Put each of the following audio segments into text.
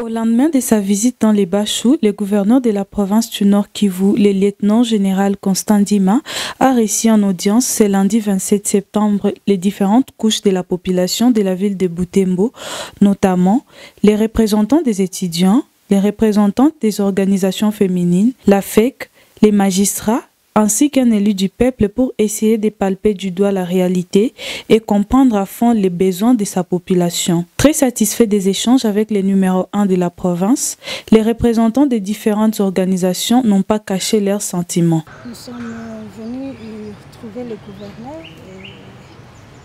Au lendemain de sa visite dans les Bachou, le gouverneur de la province du Nord Kivu, le lieutenant général Constant Dima, a réussi en audience ce lundi 27 septembre les différentes couches de la population de la ville de Boutembo, notamment les représentants des étudiants, les représentants des organisations féminines, la FEC, les magistrats, ainsi qu'un élu du peuple pour essayer de palper du doigt la réalité et comprendre à fond les besoins de sa population. Très satisfait des échanges avec les numéros 1 de la province, les représentants des différentes organisations n'ont pas caché leurs sentiments. Nous sommes venus trouver le gouverneur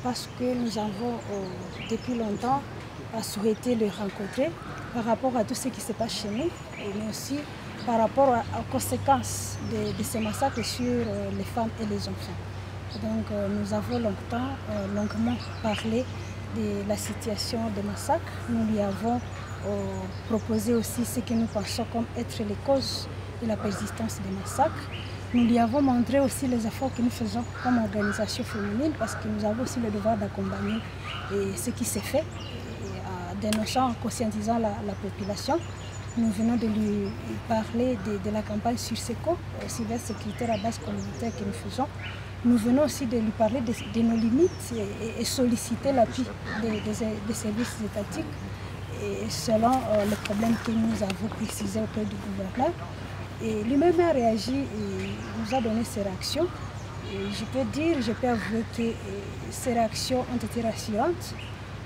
parce que nous avons euh, depuis longtemps souhaité le rencontrer par rapport à tout ce qui se passe chez nous, mais aussi par rapport aux conséquences de, ces massacres sur euh, les femmes et les enfants. Donc euh, nous avons longtemps, euh, longuement parlé de la situation des massacres. Nous lui avons proposé aussi ce que nous pensons comme être les causes de la persistance des massacres. Nous lui avons montré aussi les efforts que nous faisons comme organisation féminine parce que nous avons aussi le devoir d'accompagner ce qui s'est fait, en dénonçant, en conscientisant la population. Nous venons de lui parler de, la campagne sur SECO, cybersécurité à base communautaire que nous faisons. Nous venons aussi de lui parler de, nos limites et, solliciter l'appui des, services étatiques et selon euh, les problèmes que nous avons précisés auprès du gouverneur. Et lui-même a réagi et nous a donné ses réactions. Je peux dire, je peux avouer que euh, ces réactions ont été rassurantes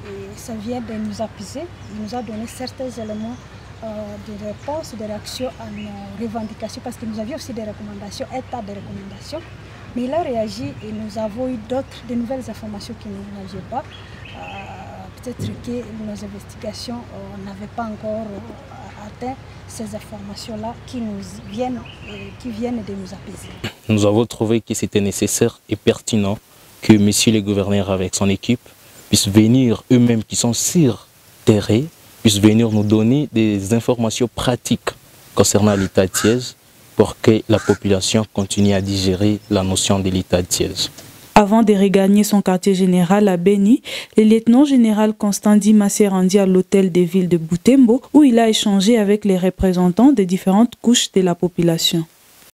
et ça vient de nous apaiser. Il nous a donné certains éléments euh, des réponses, des réactions à nos revendications, parce que nous avions aussi des recommandations, un tas de recommandations. Mais il a réagi et nous avons eu d'autres, de nouvelles informations que nous n'avions pas. Euh, peut-être que nos investigations euh, n'avaient pas encore atteint ces informations-là qui nous viennent, qui viennent de nous apaiser. Nous avons trouvé que c'était nécessaire et pertinent que Monsieur le gouverneur avec son équipe puissent venir eux-mêmes qui sont sur terrain puisse venir nous donner des informations pratiques concernant l'état de pour que la population continue à digérer la notion de l'état de Avant de regagner son quartier général à Beni, le lieutenant général Constant Dima s'est rendu à l'hôtel des villes de Boutembo où il a échangé avec les représentants des différentes couches de la population.